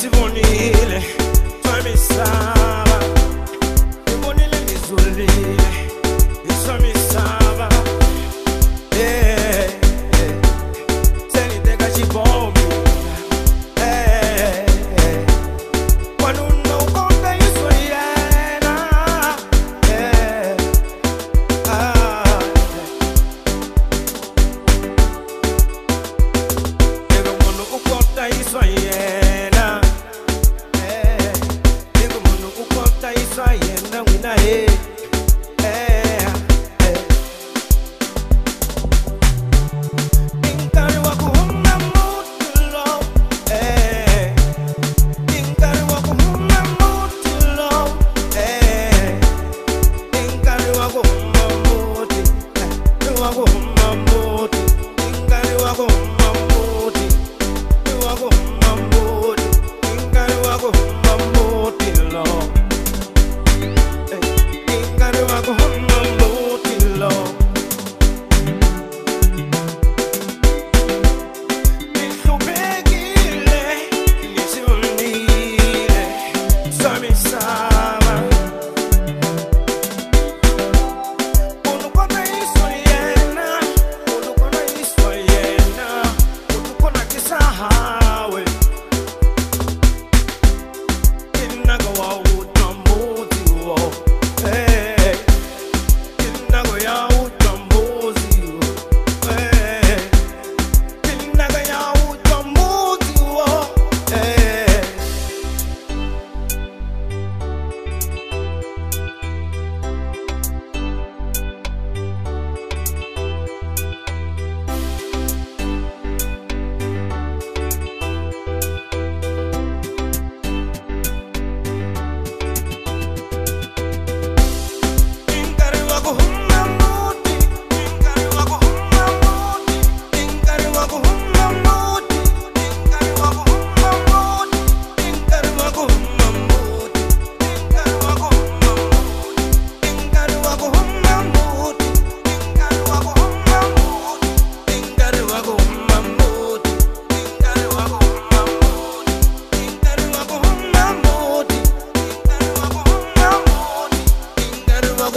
sibonile mamisaba ibonile ngizulile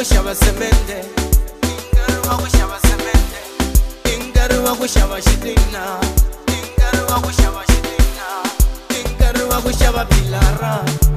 kushava semende ingariwa kushava semende ingariwa kushava xitina ingariwa kushava xitina ingariwa kushava pilarana